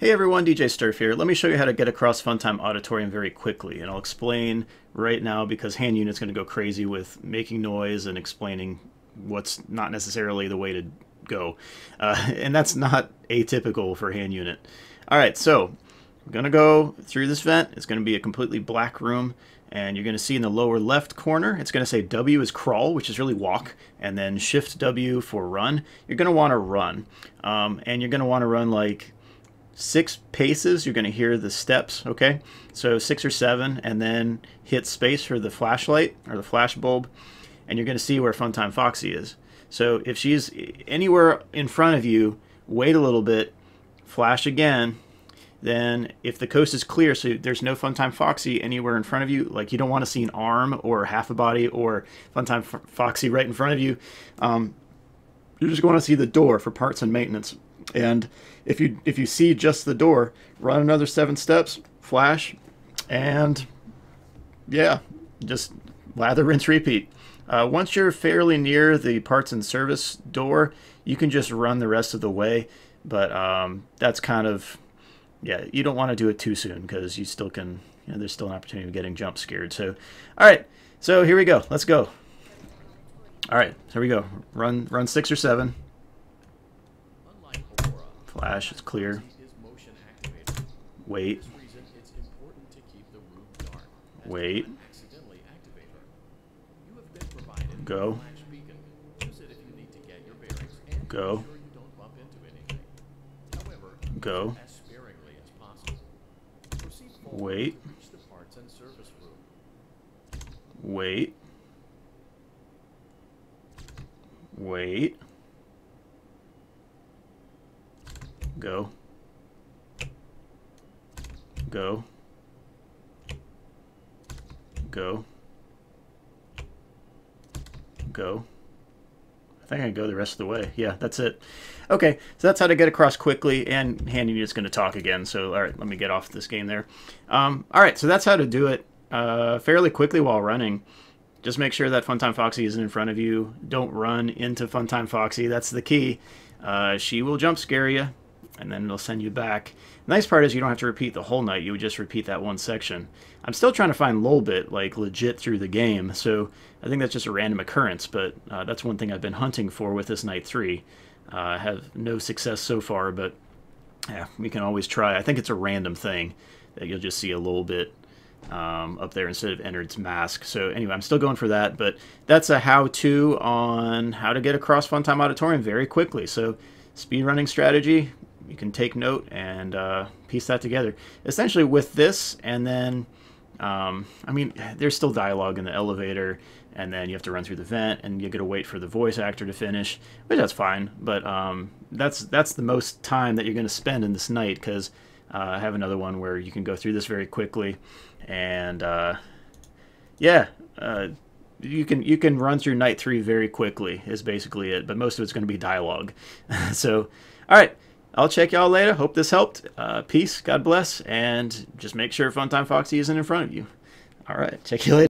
Hey everyone, DJ Sterf here. Let me show you how to get across Funtime Auditorium very quickly, and I'll explain right now because HandUnit's going to go crazy with making noise and explaining what's not necessarily the way to go. Uh, and that's not atypical for HandUnit. Alright, so we're going to go through this vent. It's going to be a completely black room, and you're going to see in the lower left corner, it's going to say W is crawl, which is really walk, and then Shift W for run. You're going to want to run, um, and you're going to want to run like six paces, you're going to hear the steps, okay? So six or seven, and then hit space for the flashlight or the flash bulb, and you're going to see where Funtime Foxy is. So if she's anywhere in front of you, wait a little bit, flash again, then if the coast is clear, so there's no Funtime Foxy anywhere in front of you, like you don't want to see an arm or half a body or Funtime Foxy right in front of you, um, you're just going to see the door for parts and maintenance. And if you if you see just the door, run another seven steps, flash, and yeah, just lather, rinse, repeat. Uh, once you're fairly near the parts and service door, you can just run the rest of the way. But um, that's kind of yeah, you don't want to do it too soon because you still can. You know, there's still an opportunity of getting jump scared. So, all right, so here we go. Let's go. All right, here we go. Run, run six or seven. Flash is clear. Wait. Wait. Go. Go. Go. Wait. Wait. Wait. Go. Go. Go. Go. I think I can go the rest of the way. Yeah, that's it. Okay, so that's how to get across quickly, and HandUnit's going to talk again, so all right, let me get off this game there. Um, all right, so that's how to do it uh, fairly quickly while running. Just make sure that Funtime Foxy isn't in front of you. Don't run into Funtime Foxy. That's the key. Uh, she will jump scare you and then it'll send you back. The nice part is you don't have to repeat the whole night, you would just repeat that one section. I'm still trying to find Lolbit, like, legit through the game, so I think that's just a random occurrence, but uh, that's one thing I've been hunting for with this Night 3. Uh, have no success so far, but yeah, we can always try. I think it's a random thing that you'll just see a little bit um, up there instead of Ennard's mask. So anyway, I'm still going for that, but that's a how-to on how to get across Funtime Auditorium very quickly. So speed running strategy, you can take note and uh, piece that together. Essentially, with this, and then, um, I mean, there's still dialogue in the elevator, and then you have to run through the vent, and you got to wait for the voice actor to finish, which that's fine. But um, that's that's the most time that you're going to spend in this night because uh, I have another one where you can go through this very quickly, and uh, yeah. Uh, you can you can run through night three very quickly is basically it but most of it's going to be dialogue so all right I'll check y'all later. Hope this helped. Uh, peace, God bless, and just make sure Funtime Foxy isn't in front of you. All right, check you later.